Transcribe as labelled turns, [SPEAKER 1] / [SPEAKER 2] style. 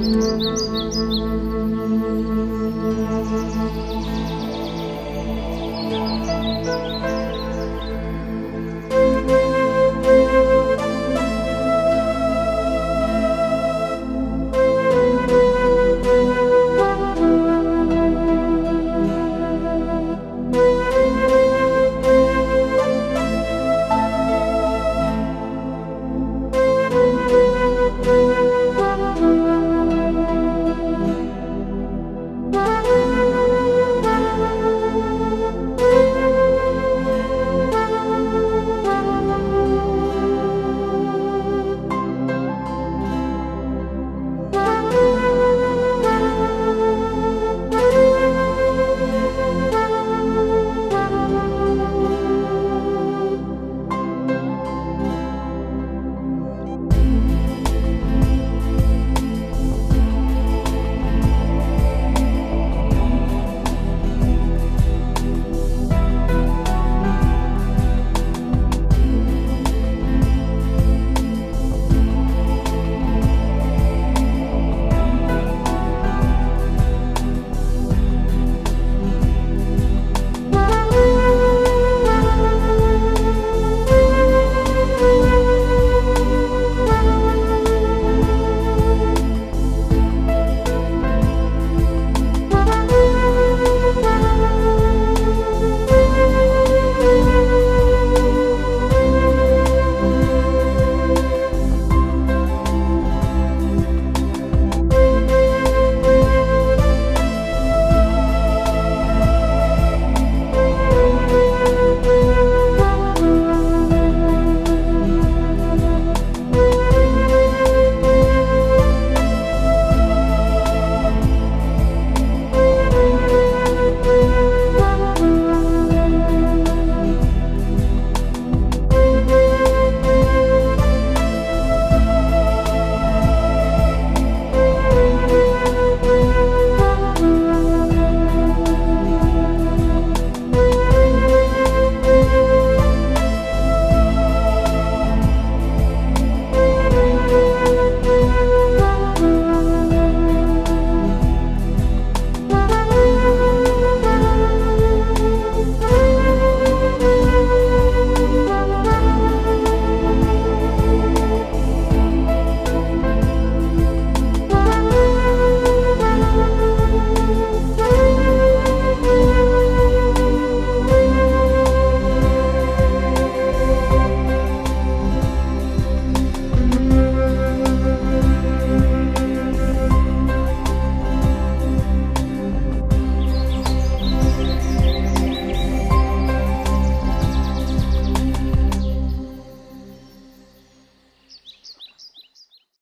[SPEAKER 1] Música